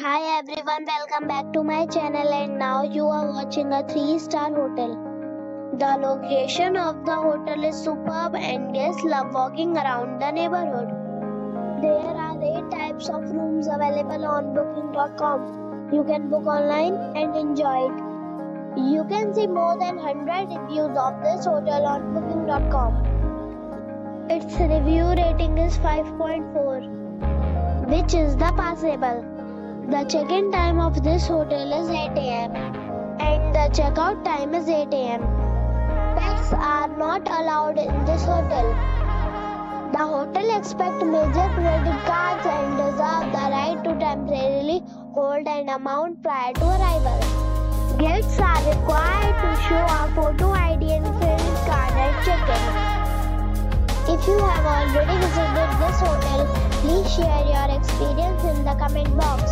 Hi everyone, welcome back to my channel and now you are watching a 3 star hotel. The location of the hotel is superb and guests love walking around the neighborhood. There are 8 types of rooms available on booking.com. You can book online and enjoy it. You can see more than 100 reviews of this hotel on booking.com. Its review rating is 5.4, which is the passable. The check-in time of this hotel is 8 am and the checkout time is 8 am. Pets are not allowed in this hotel. The hotel expects major credit cards and reserve the right to temporarily hold an amount prior to arrival. Guests are required to show a photo ID and credit card at check-in. If you have already visited this hotel, please share your experience in the comment box.